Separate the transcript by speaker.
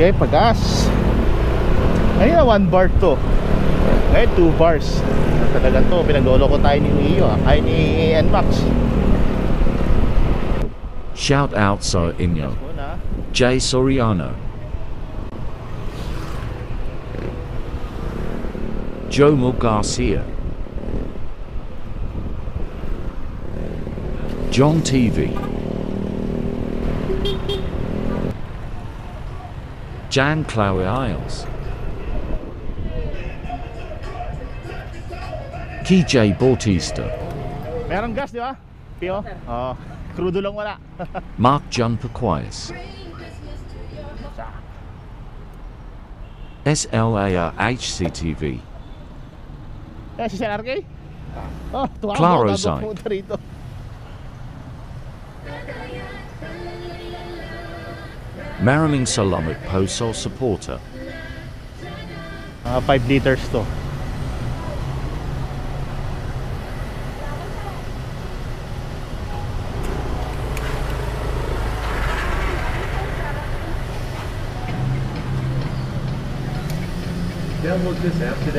Speaker 1: Okay, pagas. Ngayon, one bar to. Ngayon, two bars. Talaga to, pinaglolo ko tayo ni Neo, ah. ay ni NMAX.
Speaker 2: Shout out sa inyo. Jay Soriano. Jomo Garcia. John TV. Jan Chloe Isles. KJ Bautista.
Speaker 1: Merong gas, di ba? Pio? Oo. crudo lang wala.
Speaker 2: Mark John Perquias. SLAR HCTV.
Speaker 1: Eh, si Sir RK? Oh, tuwa
Speaker 2: Claro
Speaker 1: ako,
Speaker 2: Maraming Salamat Posol supporter.
Speaker 1: Mga 5 liters to.
Speaker 3: Download this app today.